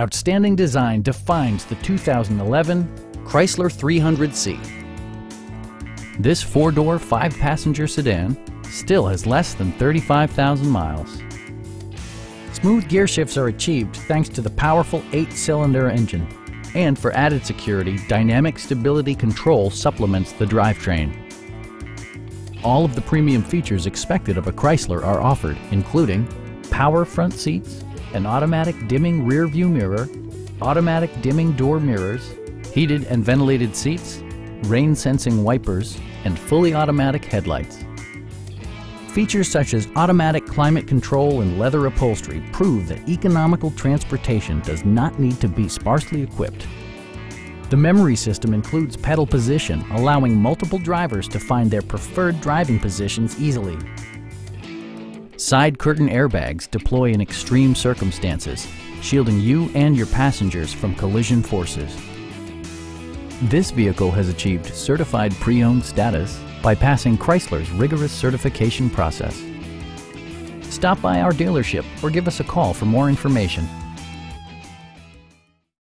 Outstanding design defines the 2011 Chrysler 300C. This four-door, five-passenger sedan still has less than 35,000 miles. Smooth gear shifts are achieved thanks to the powerful eight-cylinder engine. And for added security, Dynamic Stability Control supplements the drivetrain. All of the premium features expected of a Chrysler are offered, including power front seats, an automatic dimming rear view mirror, automatic dimming door mirrors, heated and ventilated seats, rain sensing wipers, and fully automatic headlights. Features such as automatic climate control and leather upholstery prove that economical transportation does not need to be sparsely equipped. The memory system includes pedal position, allowing multiple drivers to find their preferred driving positions easily. Side curtain airbags deploy in extreme circumstances, shielding you and your passengers from collision forces. This vehicle has achieved certified pre-owned status by passing Chrysler's rigorous certification process. Stop by our dealership or give us a call for more information.